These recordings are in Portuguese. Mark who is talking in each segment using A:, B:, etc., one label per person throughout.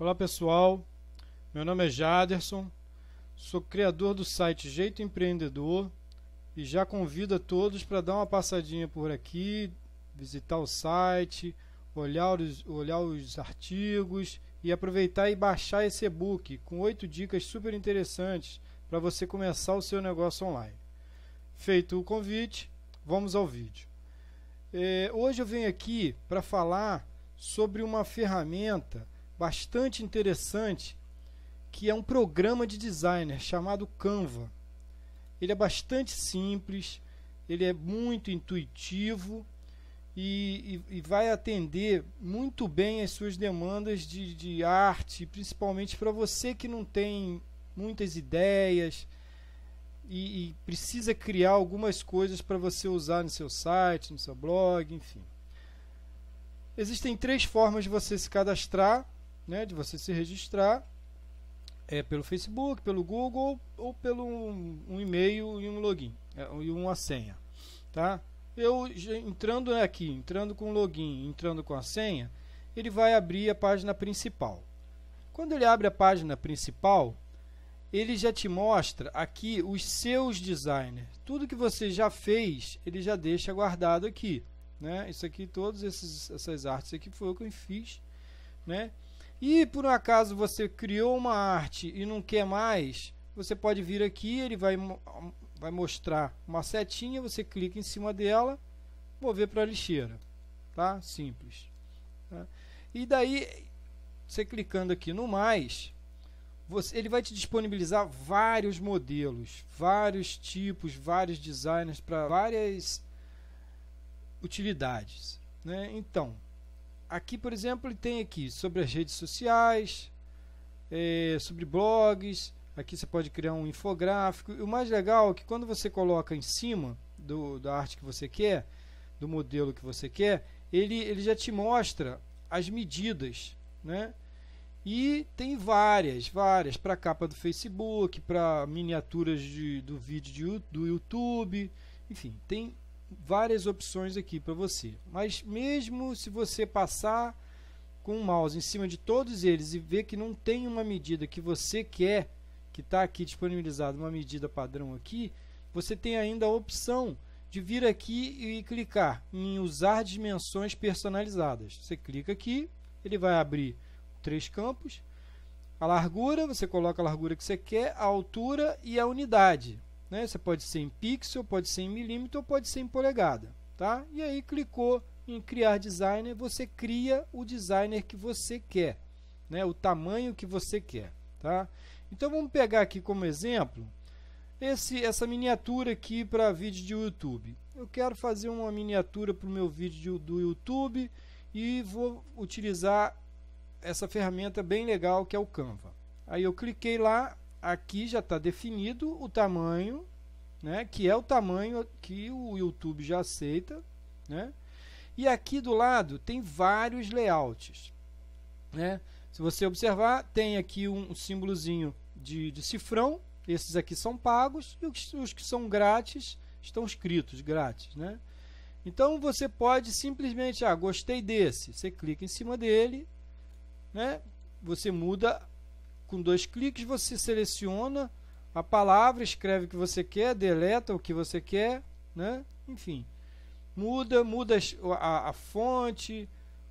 A: Olá pessoal, meu nome é Jaderson, sou criador do site Jeito Empreendedor e já convido a todos para dar uma passadinha por aqui, visitar o site, olhar os, olhar os artigos e aproveitar e baixar esse e-book com oito dicas super interessantes para você começar o seu negócio online. Feito o convite, vamos ao vídeo. É, hoje eu venho aqui para falar sobre uma ferramenta bastante interessante que é um programa de designer chamado Canva. Ele é bastante simples, ele é muito intuitivo e, e, e vai atender muito bem as suas demandas de, de arte, principalmente para você que não tem muitas ideias e, e precisa criar algumas coisas para você usar no seu site, no seu blog, enfim. Existem três formas de você se cadastrar né, de você se registrar é, pelo Facebook, pelo Google ou pelo um, um e-mail e um login é, e uma senha, tá? Eu entrando aqui, entrando com o login, entrando com a senha, ele vai abrir a página principal. Quando ele abre a página principal, ele já te mostra aqui os seus designers. Tudo que você já fez, ele já deixa guardado aqui, né? Isso aqui, todas essas artes aqui foi o que eu fiz, né? E por um acaso você criou uma arte e não quer mais, você pode vir aqui, ele vai, vai mostrar uma setinha, você clica em cima dela, mover para a lixeira. Tá? Simples. Tá? E daí, você clicando aqui no mais, você, ele vai te disponibilizar vários modelos, vários tipos, vários designers para várias utilidades. Né? Então, aqui, por exemplo, ele tem aqui sobre as redes sociais, é, sobre blogs. Aqui você pode criar um infográfico. E o mais legal é que quando você coloca em cima do, da arte que você quer, do modelo que você quer, ele, ele já te mostra as medidas, né? E tem várias, várias para capa do Facebook, para miniaturas de, do vídeo de, do YouTube, enfim, tem várias opções aqui para você. Mas mesmo se você passar com o mouse em cima de todos eles e ver que não tem uma medida que você quer, que está aqui disponibilizado uma medida padrão aqui, você tem ainda a opção de vir aqui e clicar em usar dimensões personalizadas. Você clica aqui, ele vai abrir três campos. A largura, você coloca a largura que você quer, a altura e a unidade. Né? Você pode ser em pixel, pode ser em milímetro ou pode ser em polegada. Tá? E aí clicou em criar designer, você cria o designer que você quer, né? o tamanho que você quer. Tá? Então vamos pegar aqui como exemplo esse, essa miniatura aqui para vídeo de YouTube. Eu quero fazer uma miniatura para o meu vídeo de, do YouTube e vou utilizar essa ferramenta bem legal que é o Canva. Aí eu cliquei lá, aqui já está definido o tamanho, né, que é o tamanho que o YouTube já aceita, né? E aqui do lado tem vários layouts, né? Se você observar, tem aqui um, símbolozinho de, de cifrão, esses aqui são pagos e os, os que são grátis estão escritos grátis, né? Então você pode simplesmente, ah, gostei desse, você clica em cima dele, né? Você muda com dois cliques você seleciona a palavra, escreve o que você quer, deleta o que você quer, né? Enfim, muda, muda a, a fonte,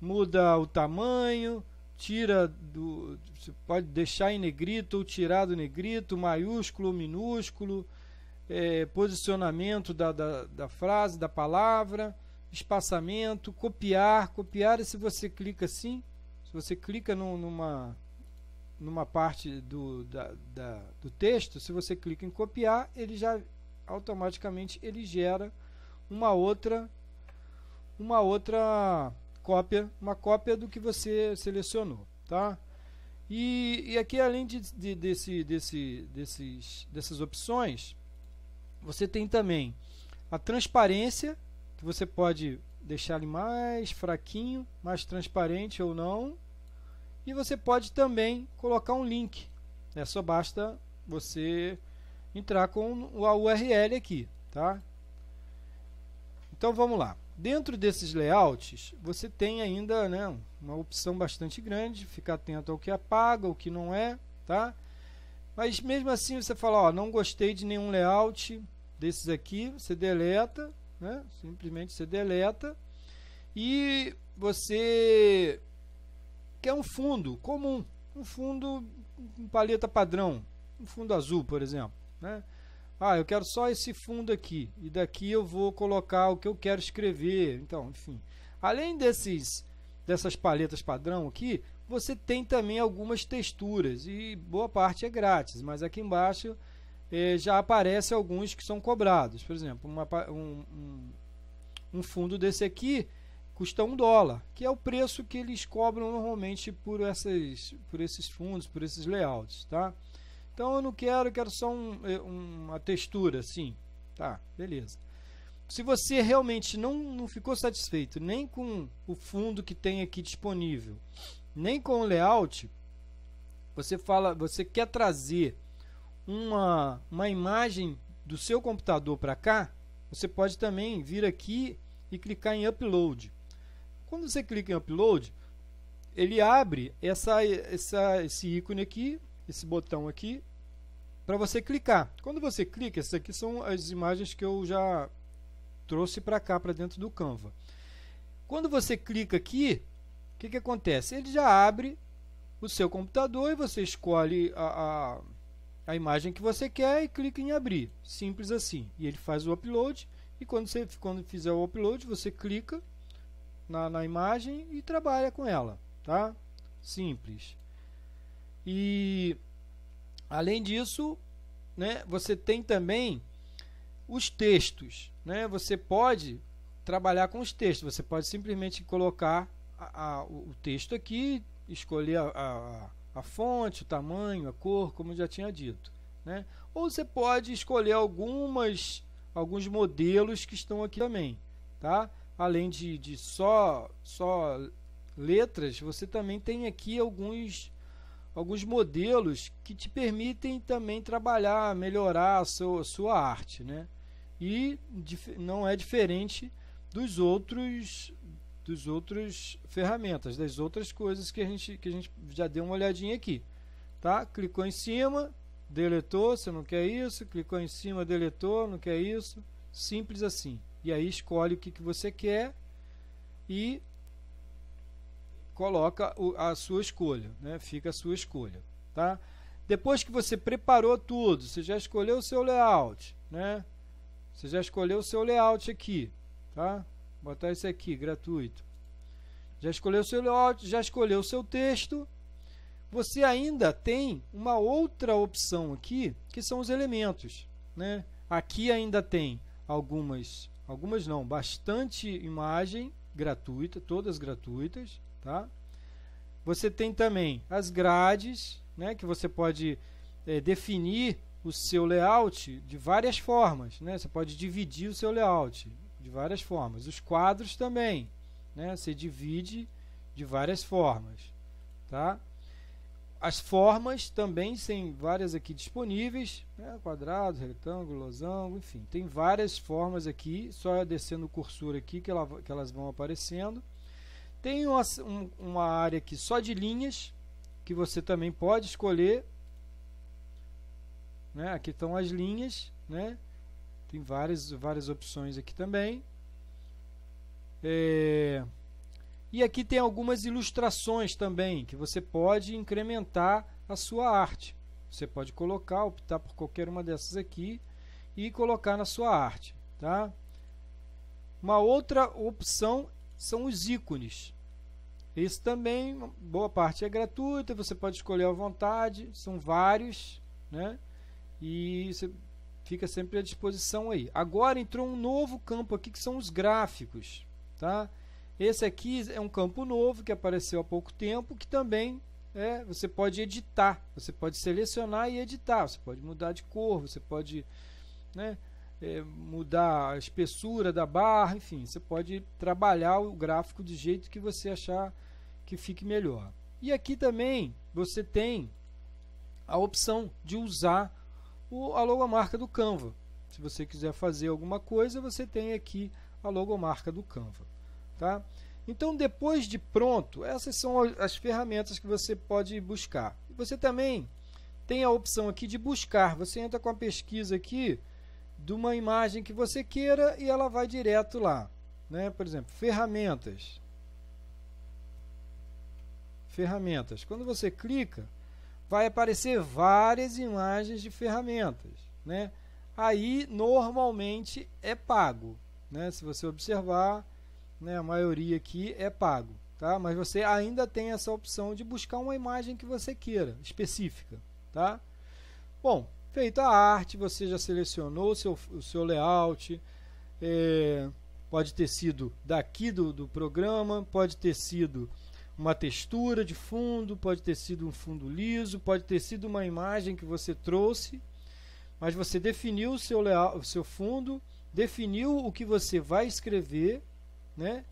A: muda o tamanho, tira do, você pode deixar em negrito ou tirar do negrito, maiúsculo, minúsculo, é, posicionamento da, da, da frase, da palavra, espaçamento, copiar, copiar, e se você clica assim, se você clica no, numa numa parte do, da, da, do texto, se você clica em copiar, ele já automaticamente ele gera uma outra uma outra cópia, uma cópia do que você selecionou, tá? E, e aqui além de, de, desse, desse, desses, dessas opções, você tem também a transparência, que você pode deixar ele mais fraquinho, mais transparente ou não, e você pode também colocar um link. É só basta você entrar com a URL aqui, tá? Então vamos lá. Dentro desses layouts, você tem ainda né, uma opção bastante grande, ficar atento ao que apaga, o que não é, tá? Mas mesmo assim você fala, ó, não gostei de nenhum layout desses aqui, você deleta, né? Simplesmente você deleta e você quer um fundo comum, um fundo um paleta padrão, um fundo azul, por exemplo, né? Ah, eu quero só esse fundo aqui e daqui eu vou colocar o que eu quero escrever. Então, enfim, além desses dessas paletas padrão aqui, você tem também algumas texturas e boa parte é grátis, mas aqui embaixo eh, já aparece alguns que são cobrados. Por exemplo, uma, um, um, um fundo desse aqui custa um dólar, que é o preço que eles cobram normalmente por, essas, por esses fundos, por esses layouts, tá? Então eu não quero, quero só um, eh, uma textura assim, tá? Beleza. Se você realmente não, não ficou satisfeito nem com o fundo que tem aqui disponível, nem com o layout, você fala, você quer trazer uma, uma imagem do seu computador para cá, você pode também vir aqui e clicar em upload. Quando você clica em upload, ele abre essa, essa, esse ícone aqui, esse botão aqui, para você clicar. Quando você clica, essas aqui são as imagens que eu já trouxe para cá, para dentro do Canva. Quando você clica aqui, que, que acontece? Ele já abre o seu computador e você escolhe a, a, a, imagem que você quer e clica em abrir. Simples assim. E ele faz o upload e quando você quando fizer o upload, você clica na, na imagem e trabalha com ela. Tá? Simples. E além disso, né, você tem também os textos. Né? Você pode trabalhar com os textos. Você pode simplesmente colocar a, a, o texto aqui, escolher a, a, fonte, o tamanho, a cor, como já tinha dito. Né? Ou você pode escolher algumas, alguns modelos que estão aqui também. Tá? Além de, de só, só letras, você também tem aqui alguns, alguns modelos que te permitem também trabalhar, melhorar a sua, sua arte. Né? E não é diferente dos outros dos outros ferramentas, das outras coisas que a gente que a gente já deu uma olhadinha aqui, tá? Clicou em cima, deletou, você não quer isso, clicou em cima, deletou, não quer isso, simples assim. E aí escolhe o que, que você quer e coloca a sua escolha, né? Fica a sua escolha, tá? Depois que você preparou tudo, você já escolheu o seu layout, né? Você já escolheu o seu layout aqui, tá? botar esse aqui, gratuito. Já escolheu o seu layout, já escolheu o seu texto. Você ainda tem uma outra opção aqui, que são os elementos. Né? Aqui ainda tem algumas, algumas não, bastante imagem gratuita, todas gratuitas. Tá? Você tem também as grades, né, que você pode é, definir o seu layout de várias formas. Né? Você pode dividir o seu layout de várias formas. Os quadros também, né? Você divide de várias formas, tá? As formas também tem várias aqui disponíveis, né? quadrado, retângulo, losango, enfim, tem várias formas aqui, só descendo o cursor aqui que, ela, que elas vão aparecendo. Tem uma, um, uma área aqui só de linhas, que você também pode escolher. Né? Aqui estão as linhas, né? Tem várias, várias opções aqui também. É, e aqui tem algumas ilustrações também, que você pode incrementar a sua arte. Você pode colocar, optar por qualquer uma dessas aqui e colocar na sua arte. Tá? Uma outra opção são os ícones. Esse também, boa parte é gratuita, você pode escolher à vontade, são vários, né? E você fica sempre à disposição aí. Agora entrou um novo campo aqui que são os gráficos, tá? Esse aqui é um campo novo que apareceu há pouco tempo, que também é, você pode editar, você pode selecionar e editar, você pode mudar de cor, você pode né, é, mudar a espessura da barra, enfim, você pode trabalhar o gráfico de jeito que você achar que fique melhor. E aqui também você tem a opção de usar o, a logomarca do Canva. Se você quiser fazer alguma coisa, você tem aqui a logomarca do Canva. Tá? Então, depois de pronto, essas são as ferramentas que você pode buscar. Você também tem a opção aqui de buscar. Você entra com a pesquisa aqui de uma imagem que você queira e ela vai direto lá. Né? Por exemplo, ferramentas. Ferramentas. Quando você clica, vai aparecer várias imagens de ferramentas. Né? Aí, normalmente, é pago. Né? Se você observar, né, a maioria aqui é pago. Tá? Mas você ainda tem essa opção de buscar uma imagem que você queira, específica. Tá? Bom, feita a arte, você já selecionou o seu, o seu layout. É, pode ter sido daqui do, do programa, pode ter sido uma textura de fundo, pode ter sido um fundo liso, pode ter sido uma imagem que você trouxe, mas você definiu o seu, layout, o seu fundo, definiu o que você vai escrever né?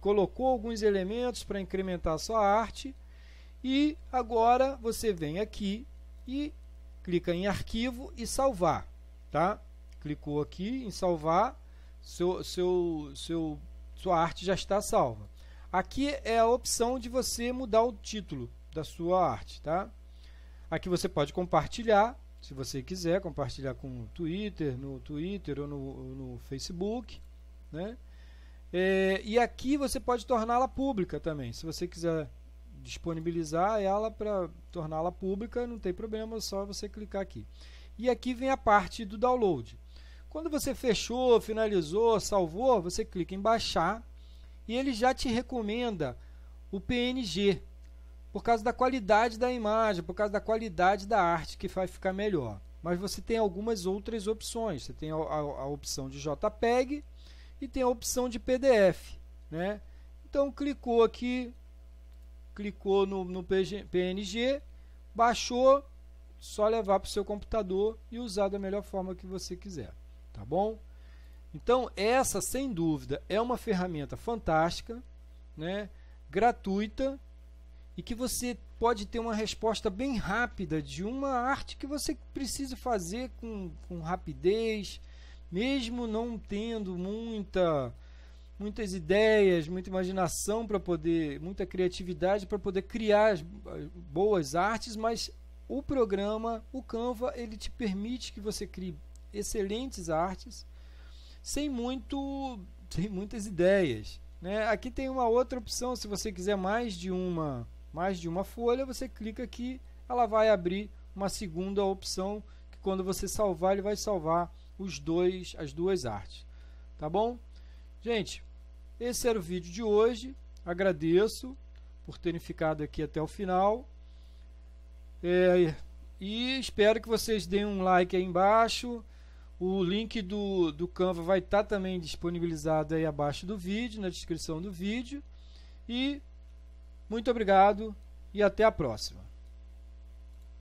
A: colocou alguns elementos para incrementar sua arte e agora você vem aqui e clica em arquivo e salvar, tá? Clicou aqui em salvar, seu, seu, seu, sua arte já está salva. Aqui é a opção de você mudar o título da sua arte, tá? Aqui você pode compartilhar, se você quiser, compartilhar com o Twitter, no Twitter ou no, no Facebook, né? É, e aqui você pode torná-la pública também. Se você quiser disponibilizar ela para torná-la pública, não tem problema, é só você clicar aqui. E aqui vem a parte do download. Quando você fechou, finalizou, salvou, você clica em baixar e ele já te recomenda o PNG, por causa da qualidade da imagem, por causa da qualidade da arte que vai ficar melhor. Mas você tem algumas outras opções. Você tem a, a, a opção de JPEG e tem a opção de PDF. Né? Então clicou aqui, clicou no, no PNG, baixou, só levar para o seu computador e usar da melhor forma que você quiser. Tá bom? Então essa, sem dúvida, é uma ferramenta fantástica, né? gratuita e que você pode ter uma resposta bem rápida de uma arte que você precisa fazer com, com rapidez, mesmo não tendo muita muitas ideias, muita imaginação para poder, muita criatividade para poder criar boas artes, mas o programa, o Canva, ele te permite que você crie excelentes artes sem muito sem muitas ideias, né? Aqui tem uma outra opção, se você quiser mais de uma mais de uma folha, você clica aqui, ela vai abrir uma segunda opção que quando você salvar, ele vai salvar os dois, as duas artes. Tá bom? Gente, esse era o vídeo de hoje. Agradeço por terem ficado aqui até o final. É, e espero que vocês deem um like aí embaixo. O link do, do Canva vai estar tá também disponibilizado aí abaixo do vídeo, na descrição do vídeo. E muito obrigado e até a próxima.